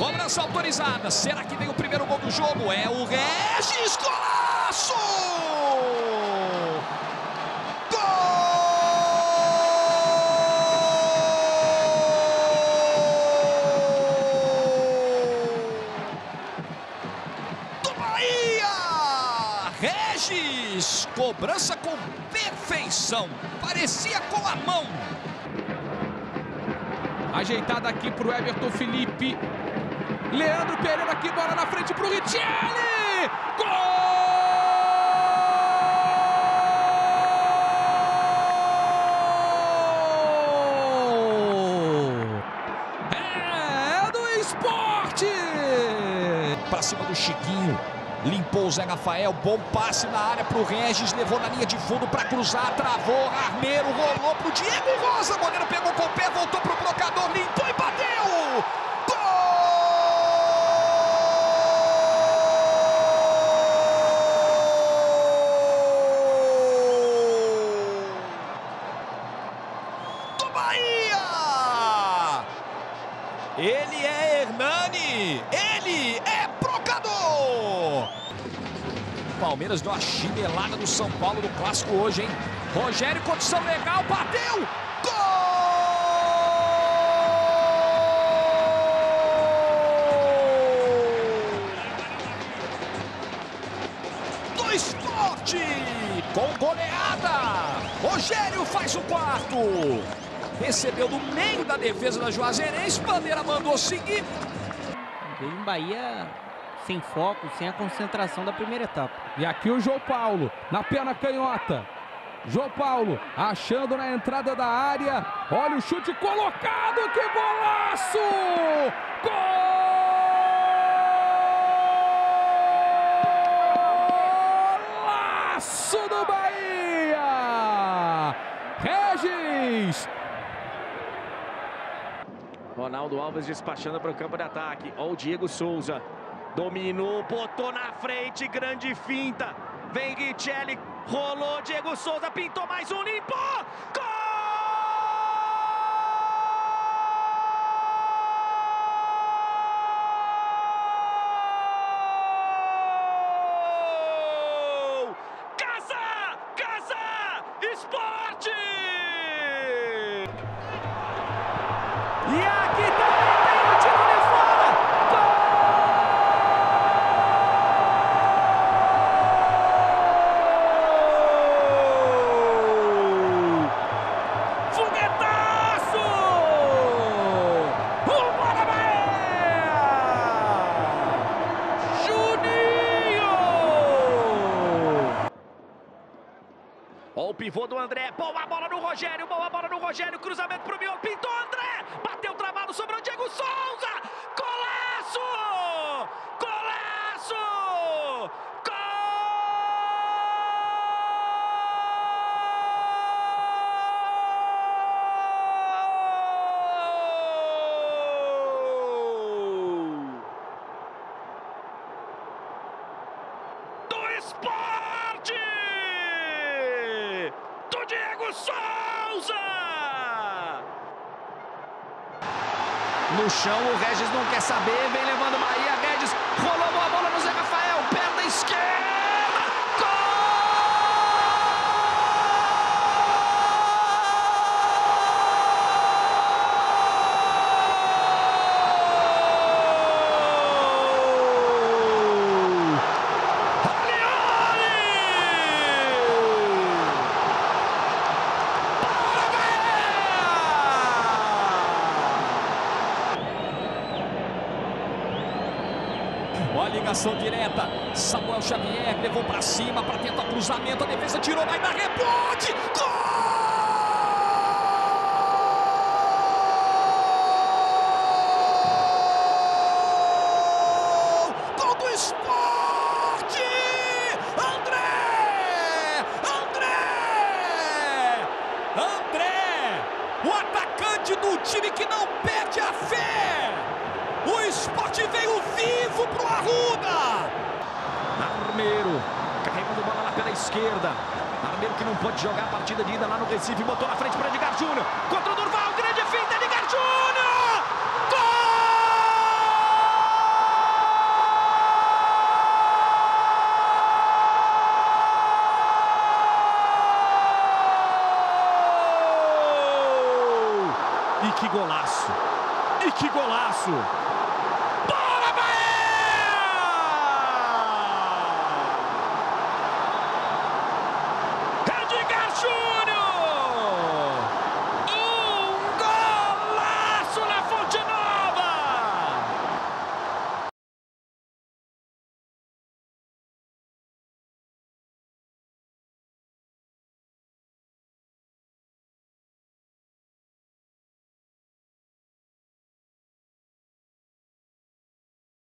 Cobrança autorizada. Será que vem o primeiro gol do jogo? É o Regis Golaço! do Bahia! Regis! Cobrança com perfeição. Parecia com a mão. Ajeitada aqui pro Everton Felipe. Leandro Pereira aqui, bola na frente pro Richelli! Gol! É do esporte! Pra cima do Chiquinho. Limpou o Zé Rafael. Bom passe na área pro Regis. Levou na linha de fundo pra cruzar. Travou. Armeiro rolou pro Diego Rosa. Goleiro pegou com o pé. Voltou pro blocador. Limpou e bateu! Gol! Do Bahia! Ele é Hernani! Ele é brocador! Palmeiras deu a chinelada do São Paulo no clássico hoje, hein? Rogério, condição legal, bateu! Gol! Do esporte! Com goleada! Rogério faz o quarto! Recebeu no meio da defesa da Juazeirense, Bandeira mandou seguir. Veio um Bahia sem foco, sem a concentração da primeira etapa. E aqui o João Paulo, na perna canhota. João Paulo achando na entrada da área. Olha o chute colocado, que golaço! Golaço do Bahia! Regis! Ronaldo Alves despachando para o campo de ataque. Olha o Diego Souza. Dominou, botou na frente, grande finta. Vem Richelli, rolou, Diego Souza pintou mais um, limpou! Gol! O pivô do André, boa bola no Rogério, boa bola no Rogério, cruzamento pro miolo, pintou André, bateu travado, sobrou Diego Souza, golaço! Golaço! Gol! do esporte! Souza! No chão, o Regis não quer saber, vem levando Bahia, Regis rolou a bola no Zé Rafael, perna esquerda, gol! Alioli! Ligação direta. Samuel Xavier levou pra cima para tentar cruzamento. A defesa tirou, vai dar rebote. Gol! Do time que não perde a fé! O esporte veio vivo pro Arruda. Armeiro, carregando bola lá pela esquerda. Armeiro que não pode jogar a partida de ida lá no Recife. Botou na frente para Edgar Júnior. Contra o Durval, grande finta, Edgar Júnior! E que golaço! E que golaço!